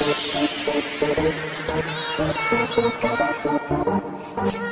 Please show.